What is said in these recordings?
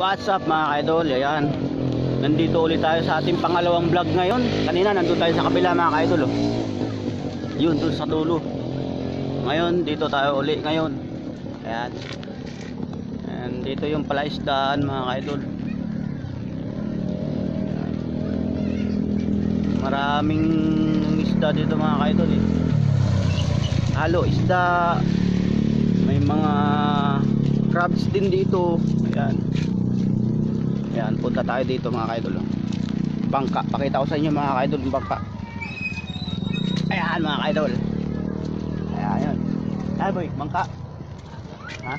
What's up mga kaidol? Ayan. Nandito ulit tayo sa ating pangalawang vlog ngayon. Kanina nandun tayo sa kabila mga kaidol. Oh. Yun dun sa dulo. Ngayon dito tayo uli ngayon. Ayan. And dito yung palaisdaan mga kaidol. Maraming isda dito mga kaidol eh. Halo isda. May mga crabs din dito. Ayan. Punta tayo dito mga kaidol. Bangka. Pakita ko sa inyo mga kaidol yung bangka. Ayan mga kaidol. Ayan. Ayan boy, bangka. Ha?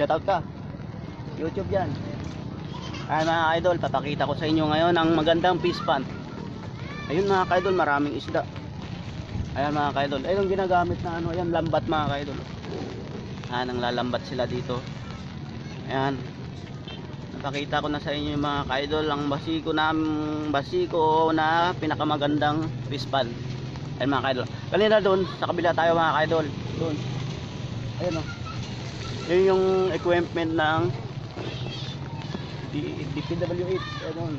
Shout out ka. YouTube yan. Ayan mga kaidol, papakita ko sa inyo ngayon ang magandang fish pond. Ayun mga kaidol, maraming isda. Ayan mga kaidol. Ayun ginagamit na ano, ayan lambat mga kaidol. Ayan, ang lalambat sila dito. Ayan. Napakita ko na sa inyo mga kaidol ang basiko na basiko na pinakamagandang fish pond. Ayan mga kaidol. Kanina doon sa kabila tayo mga kaidol. Doon. Ayun oh. Yun yung equipment ng D- DPWH. Ayun.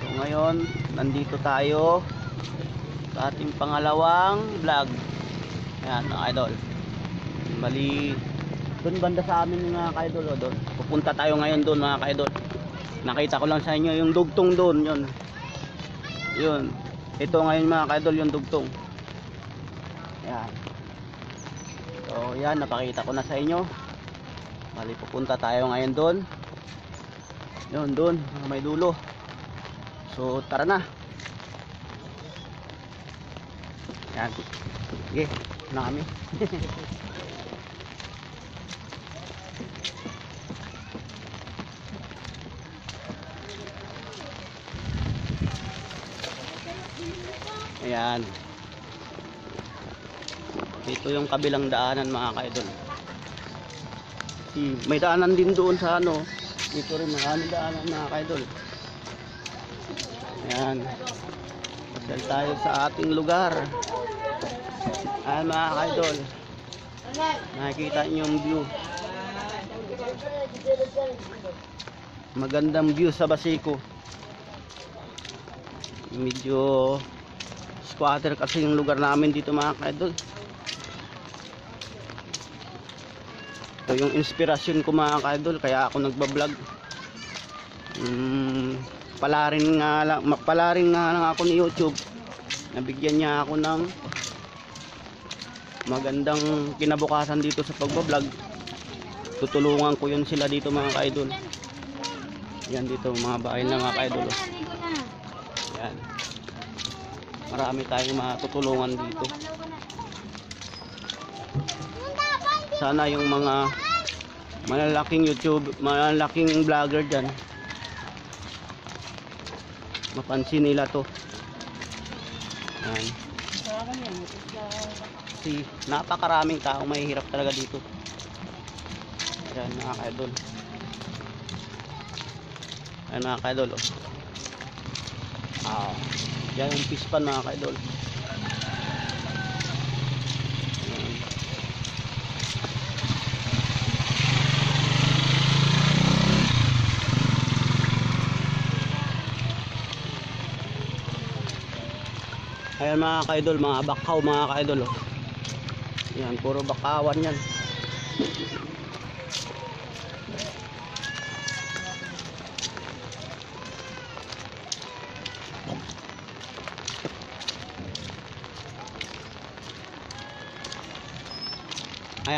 So ngayon, nandito tayo sa ating pangalawang vlog. Ayan mga idol. Bali, doon banda sa amin mga kaidol o doon. Pupunta tayo ngayon doon mga kaidol. Nakita ko lang sa inyo yung dugtong doon, yun. Yun. Ito ngayon mga kaidol yung dugtong. Yan. So, yan napakita ko na sa inyo. Bali pupunta tayo ngayon doon. Yun doon, may dulo. So, tara na. Yan. Sige, na kami. Ayan. Dito yung kabilang daanan mga kaidol. Si, may daanan din doon sa ano. Dito rin marami daanan mga kaidol. Ayan. Pasal tayo sa ating lugar. Ayan mga kaidol. Nakikita niyo yung view. Magandang view sa Basico. Medyo squatter kasi yung lugar namin dito mga kaidol. Ito yung inspirasyon ko mga kaidol kaya ako nagbablog. Mm, palarin nga lang, palarin nga lang ako ni YouTube. Nabigyan niya ako ng magandang kinabukasan dito sa pagbablog. Tutulungan ko yun sila dito mga kaidol. Yan dito mga bahay na mga kaidol. Marami tayong matutulungan dito. Sana yung mga malalaking YouTube, malalaking vlogger dyan, mapansin nila to. Yan. Kasi napakaraming tao mahihirap talaga dito. Yan mga kaidol. Yan mga kaidol. Oh. Ah, yan yung pispan mga kaidol. Yan. Ayan mga kaidol, mga bakaw mga kaidol. Oh. Yan, puro bakawan yan.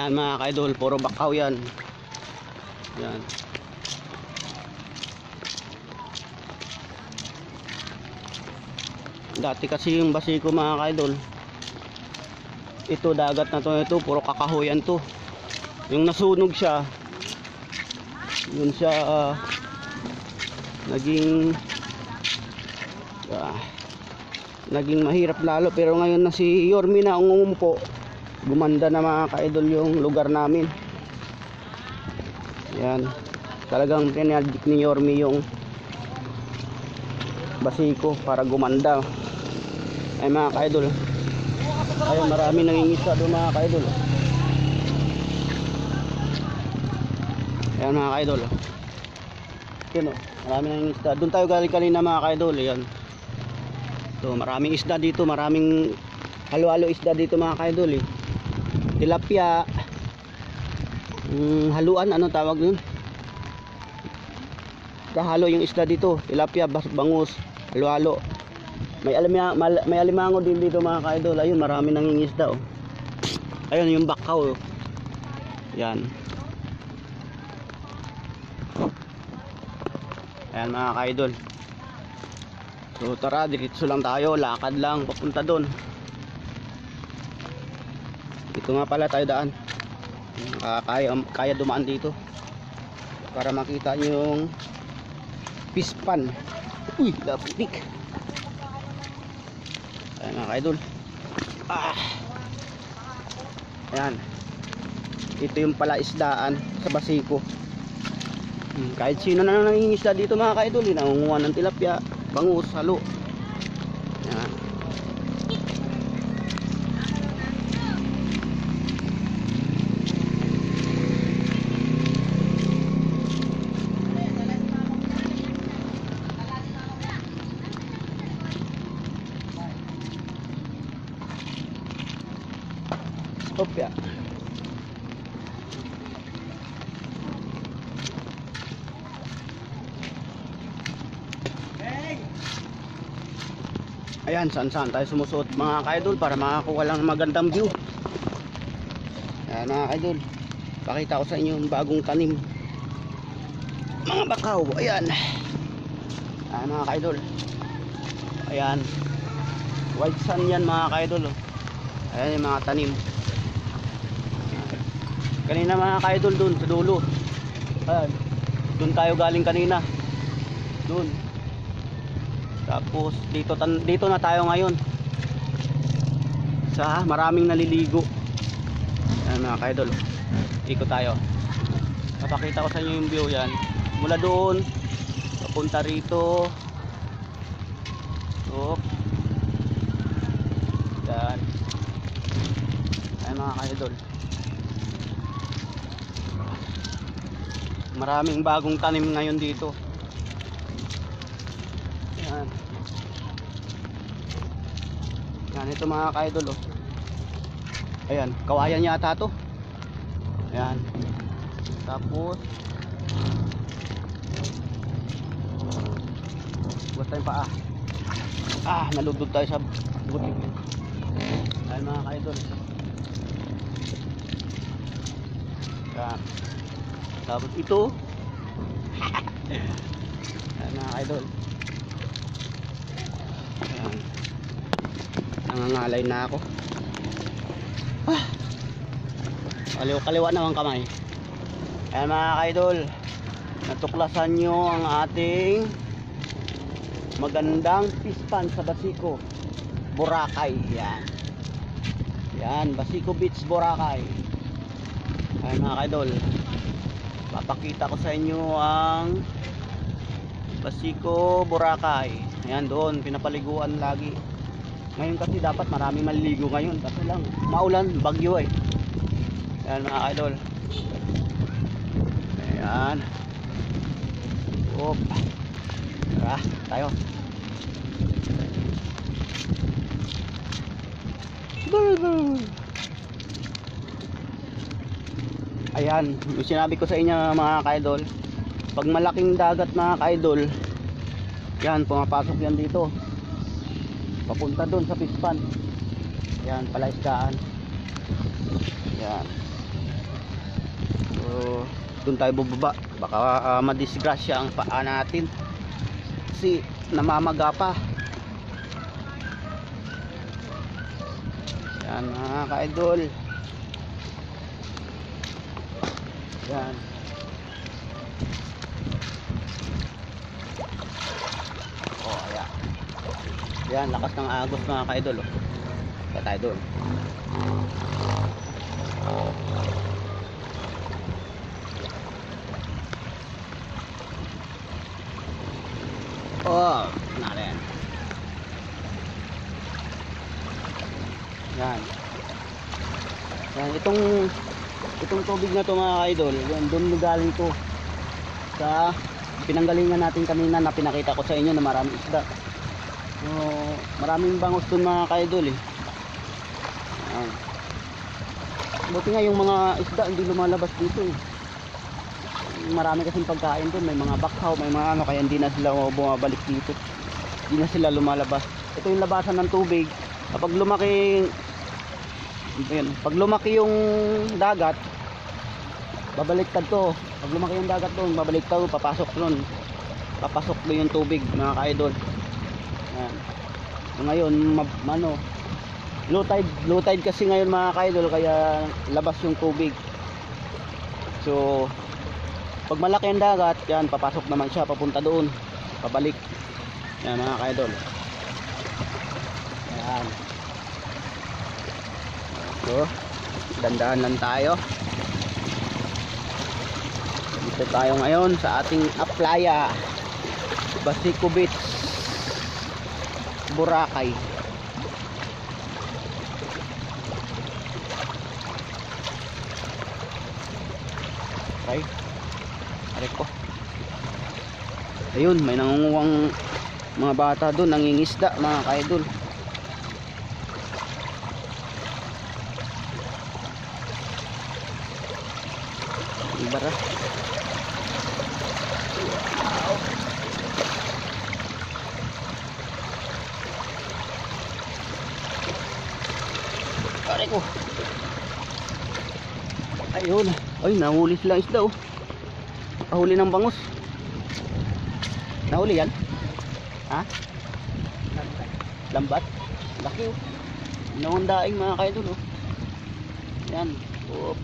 Ayan mga kaidol, puro bakaw yan. Yan. Dati kasi yung basiko mga kaidol. Ito dagat na to ito, puro kakahoyan to. Yung nasunog siya, yun siya ah, naging ah, naging mahirap lalo pero ngayon na si Yormi na ang umumpo gumanda na mga kaidol yung lugar namin yan talagang pinadik ni Yormi yung basiko para gumanda ay mga kaidol ayun marami nangingisa doon mga kaidol Ayan mga ka-idol. Yun oh, marami nang isda. Doon tayo galing kanina mga ka-idol. Ayan. So maraming isda dito, maraming halo-halo isda dito mga ka-idol eh. Tilapia. Mm, haluan, ano tawag nun? Kahalo yung isda dito. Tilapia, bangus, halo-halo. May alimya, may alimango din dito mga ka-idol. Ayun, marami nang isda oh. Ayun yung bakaw oh. Yan. Ayan mga ka-idol. So tara, diretso lang tayo, lakad lang papunta doon. Dito nga pala tayo daan. Ah, kaya, kaya dumaan dito. Para makita nyo yung pispan. Uy, laputik. Ayan mga ka-idol. Ah. Ayan. Ito yung pala isdaan sa Basiko. Hmm, kahit sino na nangingisda dito mga ka-idol, eh, nangunguha ng tilapia, bangus, halo. Ayan. Stop ya. Ayan, saan saan tayo sumusuot mga ka-idol para makakuha lang ng magandang view. Ayan mga ka-idol. Pakita ko sa inyo yung bagong tanim. Mga bakaw, ayan. Ayan mga ka-idol. Ayan. White sun yan mga ka-idol. oh. Ayan yung mga tanim. Kanina mga ka-idol dun sa dulo. Ayan. Dun tayo galing kanina. Dun. Tapos dito dito na tayo ngayon. Sa maraming naliligo. Ayan mga ka-idol. Ikot tayo. Papakita ko sa inyo yung view yan. Mula doon papunta rito. So, yan. Ayan mga ka-idol. Maraming bagong tanim ngayon dito. Yan. Yan ito mga ka-idol oh. Ayan, kawayan yata to. Ayan. Tapos Basta yung paa. Ah, naludod tayo sa butik. Ayan mga ka-idol. Yan. Tapos ito. Ayan mga ka-idol. Ayan. Nangangalay na ako. Ah. Kaliw kaliwa naman kamay. Ayan mga ka-idol. Natuklasan nyo ang ating magandang pispan sa Basiko. Boracay. Yan. Yan. Basiko Beach, Boracay. Ayan mga ka-idol. Papakita ko sa inyo ang Basiko, Boracay. Ayan doon, pinapaliguan lagi. Ngayon kasi dapat maraming maliligo ngayon kasi lang maulan, bagyo eh. Ayan mga idol. Ayan. Op. Tara, tayo. Ayan, yung sinabi ko sa inyo mga ka-idol. Pag malaking dagat mga ka-idol, yan, pumapasok yan dito. Papunta doon sa pispan. Yan palaisdaan. Yan so doon tayo bubaba. Baka uh, madisgrasya ang paa natin. Kasi namamaga pa. Yan mga ka-idol yan oh ayan yan, lakas ng agos mga ka-idol. Oh. Kaya tayo doon. Oh, narin. Yan. Yan, itong itong tubig na to mga yan, doon galing to sa pinanggalingan natin kanina na pinakita ko sa inyo na maraming isda. So, maraming bangos dun mga kaidol eh. Ayan. Buti nga yung mga isda hindi lumalabas dito eh. Marami kasing pagkain dun, may mga bakhaw, may mga ano, kaya hindi na sila bumabalik dito. Hindi na sila lumalabas. Ito yung labasan ng tubig. Kapag lumaki Ayan, pag lumaki yung dagat, babaliktad to. Pag lumaki yung dagat doon, babaliktad to, papasok doon. Papasok doon yung tubig, mga ka-idol. Ayan. Ngayon, ano, low tide, low tide kasi ngayon mga ka-idol, kaya labas yung tubig. So, pag malaki ang dagat, yan, papasok naman siya, papunta doon. Pabalik. Yan mga ka-idol. Ayan. So, dandaan lang tayo. Dito tayo ngayon sa ating Aplaya Basico Beach Boracay. Okay. Aray ko. Ayun, may nangunguwang mga bata doon, nangingisda mga kaidol. Ibara. Pare ko. Ayun. Ay, nahuli sila isda oh. Nakahuli ng bangus. Nahuli yan? Ha? Lambat? Laki oh. Naundaing mga kaidol oh. Yan. Oh.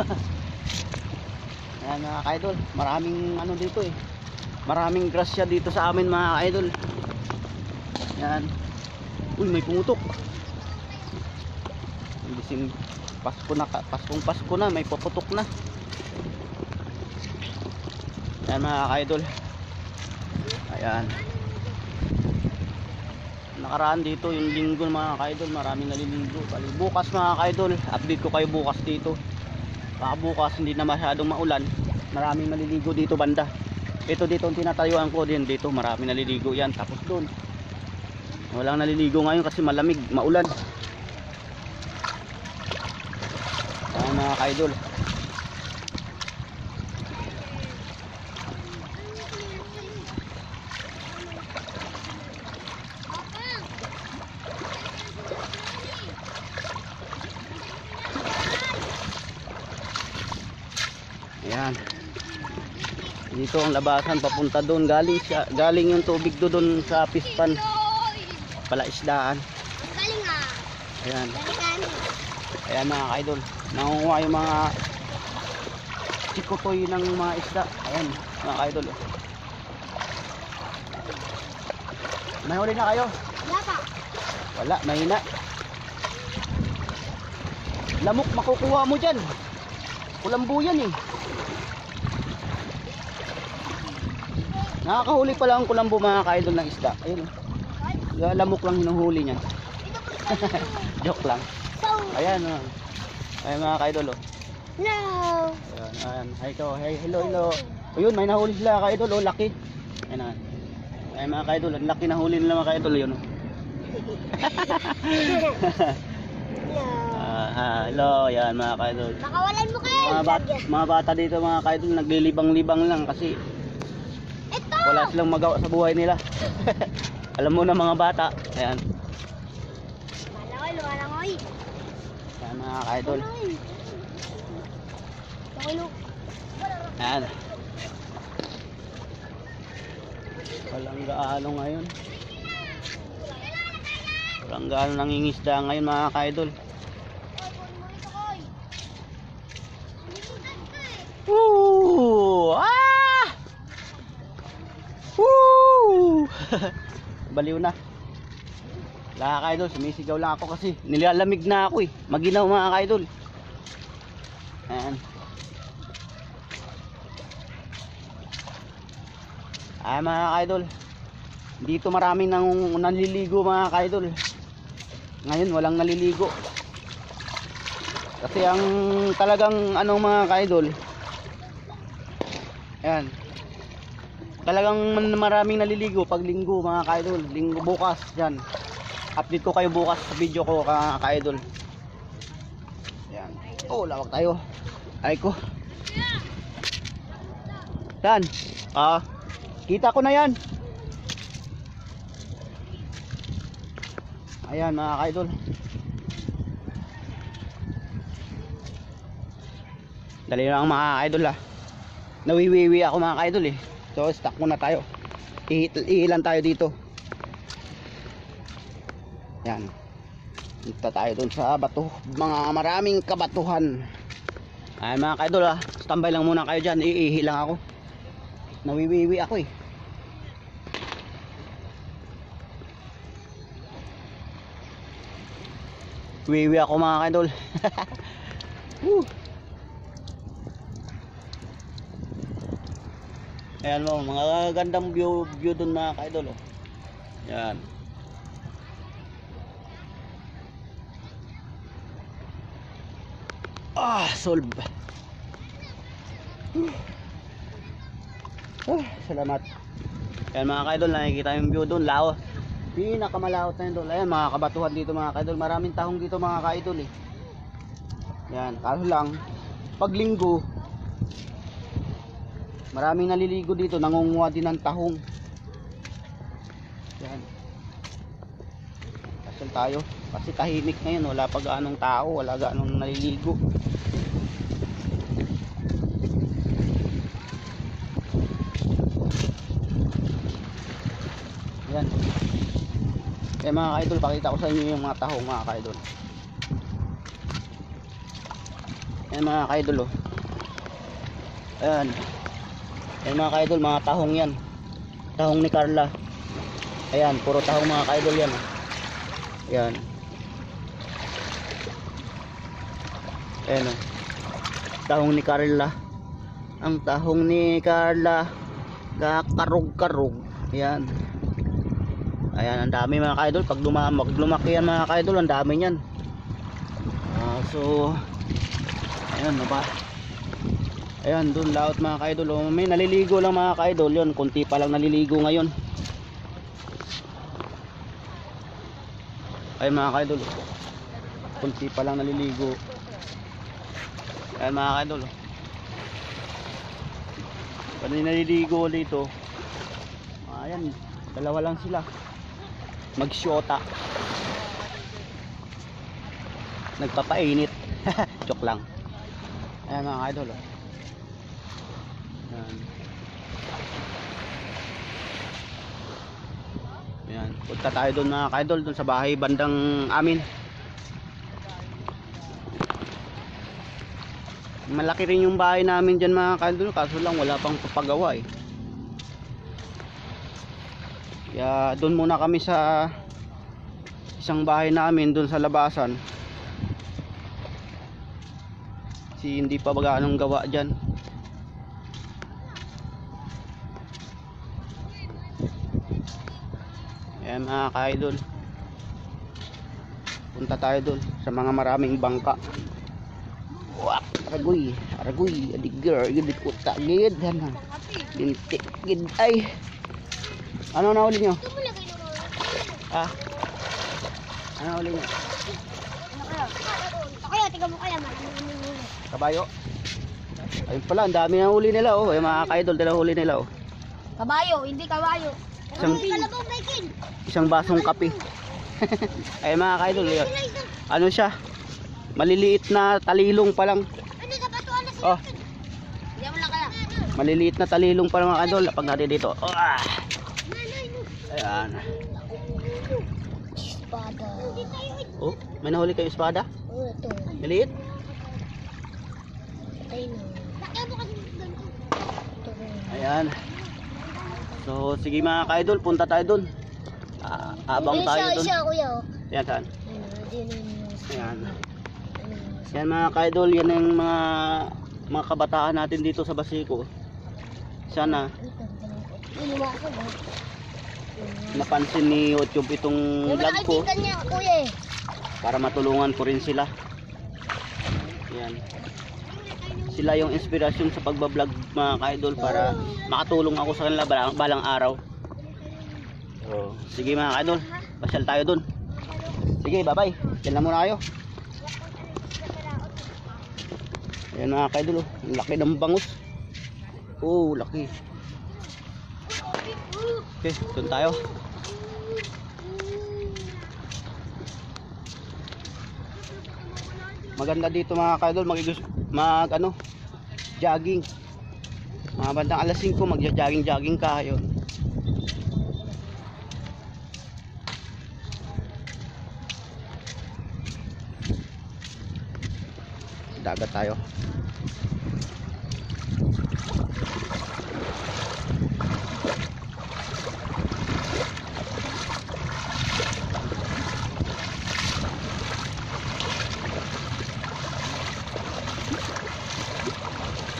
Ayan mga ka-idol, maraming ano dito eh. Maraming grasya dito sa amin mga ka-idol. Yan. Uy, may pumutok. Bising Pasko na, Paskong Pasko na, may puputok na. Yan mga ka-idol. Ayan. Nakaraan dito yung linggo mga ka-idol, maraming naliligo. Bukas mga ka-idol, update ko kayo bukas dito. Baka bukas hindi na masyadong maulan. Maraming naliligo dito banda. Ito dito ang tinatayuan ko din dito. Maraming naliligo yan. Tapos doon. Walang naliligo ngayon kasi malamig, maulan. Ayan mga ka-idol. Ayan. Dito ang labasan papunta doon. Galing siya, galing yung tubig do doon sa pispan, palaisdaan. Galing ah. Ayan. Galing Ayan mga kaidol. Nangunguha yung mga chikotoy ng mga isda. Ayan mga kaidol. oh. May huli na kayo? Wala pa. Wala, mahina. Lamok makukuha mo dyan. Kulambo yan eh. Nakakahuli pala ang kulambo mga kaidol ng isda. Ayun. oh. Lamok lang hinuhuli niyan. Joke lang. Ayan oh. Ayan mga kaidol oh. no. Ayan, ayan. Hi ko. Hey, hello, hello. Ayun, may nahuli sila kaidol oh, laki. Ayan na. Ayan mga kaidol, ang laki na huli nila mga kaidol yun oh. no. Ah, hello, ayan mga kaidol. Nakawalan mo kayo. Mga, bat mga bata dito mga kaidol naglilibang-libang lang kasi Ito. wala silang magawa sa buhay nila. Alam mo na mga bata. Ayan. Mga kaidol. Ayan. Walang gaano ngayon. Walang gaano nangingisda ngayon mga kaidol. Woo! Ah! Woo! Baliw na. Wala kaidol, sumisigaw lang ako kasi nilalamig na ako eh. Maginaw mga kaidol. Ayan. Ay mga kaidol. Dito maraming nang nanliligo mga kaidol. Ngayon walang naliligo. Kasi ang talagang ano mga kaidol. Ayan. talagang maraming naliligo pag linggo mga ka-idol. Linggo bukas yan. Update ko kayo bukas sa video ko ka- ka-idol. Yan. Oh, lawak tayo. Ay ko. Yan. Ah, kita ko na yan. Ayan mga ka-idol. Dali lang mga ka-idol ah. Nawiwiwi ako mga ka-idol eh. So stuck muna tayo. Ihil- Ihilan tayo dito. Yan. Punta tayo dun sa bato. Mga maraming kabatuhan. Ay mga ka-idol ah. Standby lang muna kayo dyan. Iihi lang ako. Nawiwiwi ako eh. Wiwi ako mga ka-idol. Ayan mo, mga gandang view, view dun mga ka-idol. Oh. Yan. Ah, solve. Ah, salamat. Ayan mga ka-idol, nakikita yung view dun, lao. Pinakamalawot na yun doon. Ayan, mga kabatuhan dito mga ka-idol. Maraming tahong dito mga ka-idol eh. Yan, kaso lang, pag linggo, maraming naliligo dito, nangunguha din ng tahong. Yan. Kasal tayo. Kasi tahimik ngayon, wala pa gaanong tao, wala gaanong naliligo. Yan. Kaya mga ka-idol, pakita ko sa inyo yung mga tahong mga ka-idol. Yan mga ka-idol oh. Ayan. Yan mga ka-idol, mga tahong yan. Tahong ni Carla. Ayan, puro tahong mga ka-idol yan oh. Ayan. Ayan oh. Tahong ni Carla. Ang tahong ni Carla. Kakarog-karog. Ayan. Ayan, ang dami mga ka-idol. Pag luma lumaki yan mga ka-idol, ang dami niyan. Ah, so, ayan, ano ba? Ayan, dun laot mga ka-idol. Oh, may naliligo lang mga ka-idol. Yun, kunti pa lang naliligo ngayon. Ay mga ka-idol. oh. Kunti pa lang naliligo. Ayan mga ka-idol. oh. Pag naliligo dito, ayan, dalawa lang sila magsyota. Nagpapainit. Joke lang. Ayan mga idol oh. ayan. Ayan. Punta tayo doon mga idol doon sa bahay bandang amin. Malaki rin yung bahay namin dyan mga idol kaso lang wala pang papagawa eh kaya doon muna kami sa isang bahay namin doon sa labasan. Si hindi pa baga anong gawa diyan. Ayan mga ka-idol. Punta tayo doon sa mga maraming bangka. Wak, aragoy, aragoy, adigger, gid ko tagid, han. Bintik gid ay. Ano na uli nyo? Ah. Ano uli nyo? Ano? Ito kaya, tiga mo kaya. Kabayo. Ayun pala, ang dami na huli nila oh. Yung mga ka-idol, dala huli nila oh. Kabayo, hindi kabayo. Isang- Ay. Isang basong kape. Ay mga ka-idol, yun. Ano siya? Maliliit na talilong pa lang. ano. Oh, maliliit na talilong pa lang mga idol. Pag natin dito. Oh, ah. Ayan. Espada. Oh, may nahuli kayo espada? Oh, ito. Maliit? Patay na. Ayan. So, sige mga ka-idol, punta tayo dun. Ah, abang tayo dun. siya, kuya. oh. Ayan, saan? Ayan. Yan mga ka-idol, yan ang mga mga kabataan natin dito sa Basico. Sana Iniwasan mo. Napansin ni YouTube itong vlog ko nakikita niya, kuya eh. para matulungan ko rin sila. Yan. sila yung inspirasyon sa pagbablog mga ka-idol para makatulong ako sa kanila balang, balang araw. So, sige mga ka-idol, pasyal tayo dun. Sige, bye-bye. Diyan na muna kayo. Ayan mga ka-idol, oh. laki ng bangus. Oh, laki. Okay, dun tayo. Maganda dito mga ka-idol, mag, mag ano, jogging. Mga bandang alas 5, magja-jogging-jogging ka yun. Dagat tayo.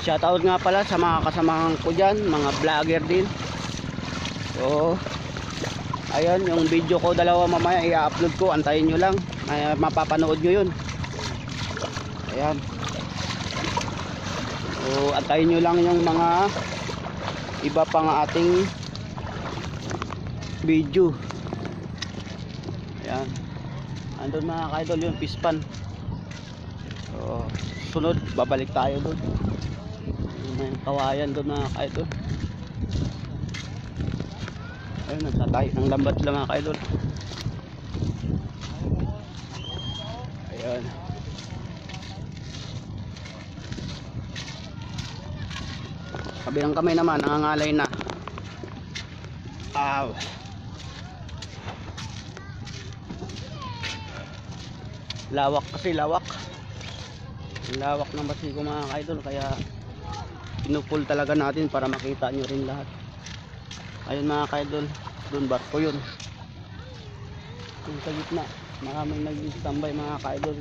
Shoutout nga pala sa mga kasamahan ko dyan, mga vlogger din. So, ayun, yung video ko dalawa mamaya i-upload ko, antayin nyo lang. Ay, mapapanood nyo yun. Ayan. So, antayin nyo lang yung mga iba pang ating video. Ayan. Andun mga kaidol yung pispan. So, sunod, babalik tayo doon. Kawayan doon mga kaidol. Ayun, nagtatay ng lambat lang mga kaidol. Ayun. Kabilang kamay naman, nangangalay na. Aw. Lawak kasi, lawak. Lawak ng basiko mga kaidol, kaya pinupul talaga natin para makita nyo rin lahat. Ayun mga kaidol dun barko yun. Yung sa gitna maraming nag-standby mga kaidol.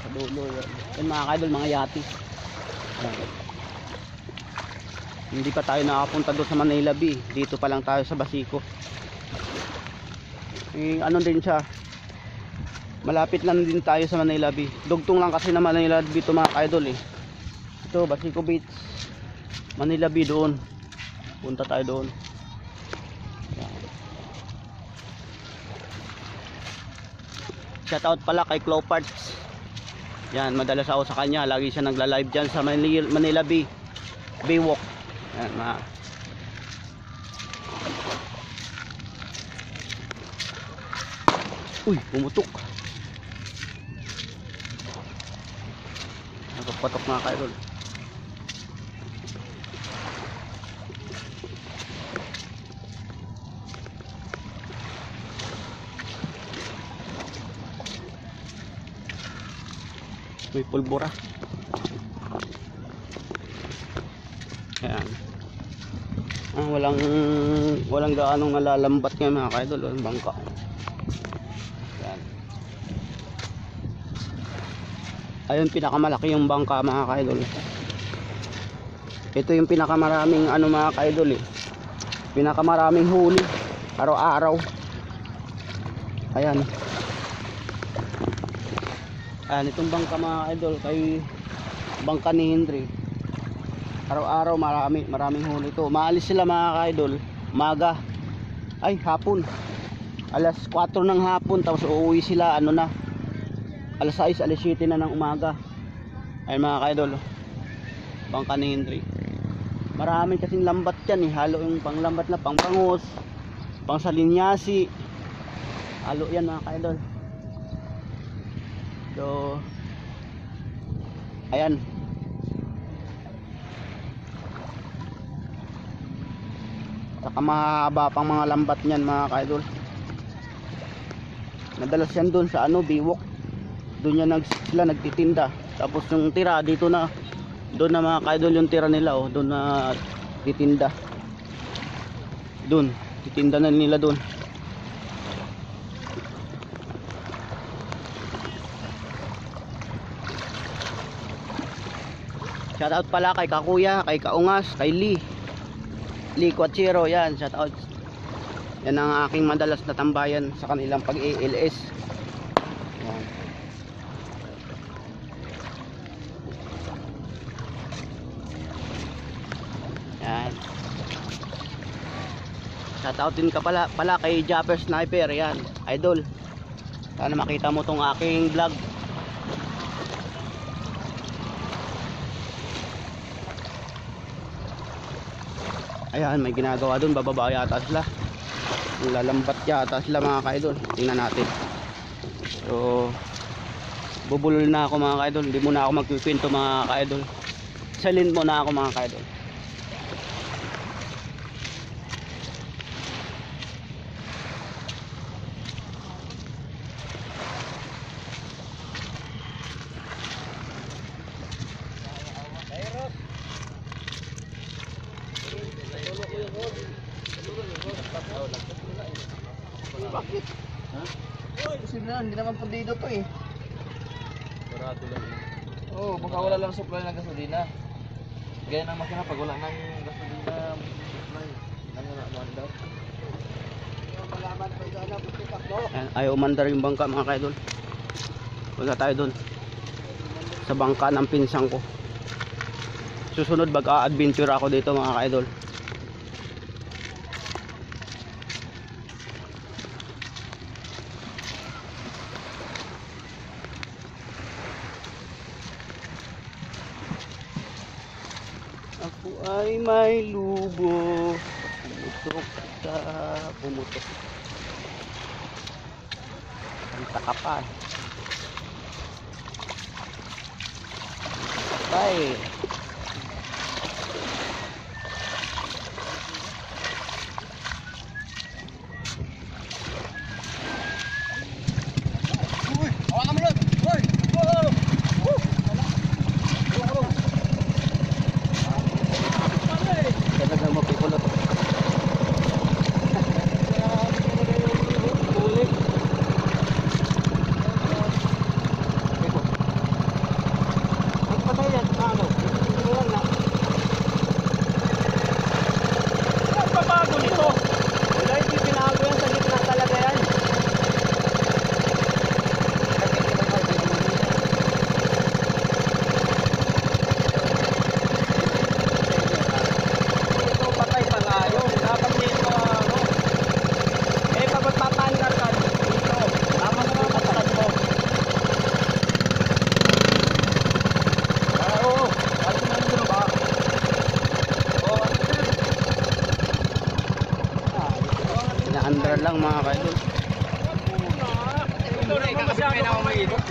Sa dulo yun. Mga kaidol mga yati. Hindi pa tayo nakapunta doon sa Manila Bay. Dito pa lang tayo sa Basico. Eh, ano din siya malapit lang din tayo sa Manila Bay. Dugtong lang kasi na Manila Bay ito mga idol eh. Ito Basico Beach. Manila Bay doon. Punta tayo doon. Yan. shoutout pala kay Claw Parts. Yan madalas ako sa kanya. Lagi siya nagla live dyan sa Manila, Manila Bay. Baywalk. Yan mga uy pumutok Nakapatok mga kaidol. May pulbura. Ayan. Ah, walang walang gaanong nalalambat ngayon mga kaidol. Walang bangka. Ayun pinakamalaki yung bangka mga kaidol. Ito yung pinakamaraming ano mga kaidol eh. Pinakamaraming huli araw-araw. Ayan. Ayan itong bangka mga kaidol kay bangka ni Henry. Araw-araw marami, maraming huli ito maalis sila mga kaidol. Maga. Ay hapon. Alas 4 ng hapon tapos uuwi sila ano na alas 6, alas 7 na ng umaga. Ayun mga kaidol. Bangka ni Henry marami kasing lambat yan eh. Halo yung panglambat na pangpangus pang salinyasi. Halo yan mga kaidol. So ayan. Saka mahaba pang mga lambat niyan mga kaidol. Madalas yan dun sa ano biwok doon yan nag, sila nagtitinda. Tapos yung tira dito na. Doon na mga kaidol yung tira nila oh. Doon na titinda. Doon titinda na nila doon. Shoutout pala kay Kakuya kay Kaungas kay Lee. Lee Quachero yan shoutout. Yan ang aking madalas na tambayan sa kanilang pag-ALS yan Yan. Shoutoutin ka pala, pala kay Japper Sniper. Yan, idol. Sana makita mo tong aking vlog. Ayan, may ginagawa dun. Bababa yata sila. Lalambat yata sila mga kaidol. Tingnan natin. So, bubulol na ako mga kaidol. Hindi muna ako magkikwento mga kaidol. Silent muna ako mga kaidol. Bakit? Ha? Kasi na, hindi naman pundido to eh. Sarado lang yun. Oo, oh, baka wala lang supply ng gasolina. Gaya ng makina pag wala ng gasolina supply. Ano na, one daw. Ayaw umandar yung bangka mga kaidol. Wala tayo dun. Sa bangka ng pinsang ko. Susunod bag-a-adventure ako dito mga kaidol. Ay may lubo. Pumutok sa pumutok. Kanta ka pa. Patay. Uy! Hawakan mo lang! Uy! Whoa! Talagang mapikulot. Papago nito. Wala hindi pinago yan sa gitna talaga yan. Ito patay pa nga yun. Dapat dito ano. Eh pag magpapandar ka dito. Tama na mga katakad mo. Ah, oo! Ano na nyo ba? Oo, Inaandar lang mga kaidol. Ito na ikaw kasi pinakamayinot.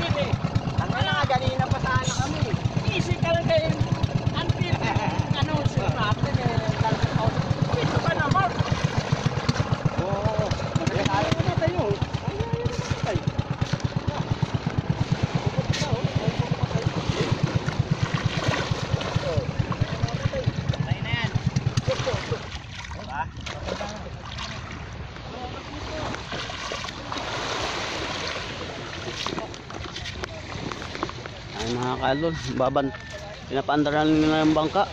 Ang nga, ganina pa sana kami. Easy ka lang kayo. Until, ano, sure natin eh. Dito ka na, Mark. Oo. Ayaw na tayo. Ay. Kalol, baban. Pinapaandaran nila ng bangka.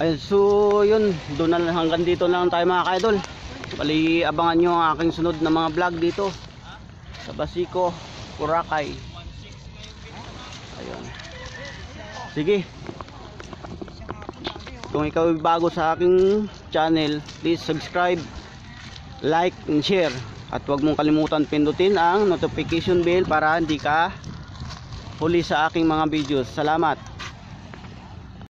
Ayun, so yun, doon na hanggang dito na lang tayo mga kaidol. Bali, abangan nyo ang aking sunod na mga vlog dito. Sa Basico, Boracay. Ayun. Sige. Kung ikaw bago sa aking channel, please subscribe, like, and share. At huwag mong kalimutan pindutin ang notification bell para hindi ka huli sa aking mga videos. Salamat.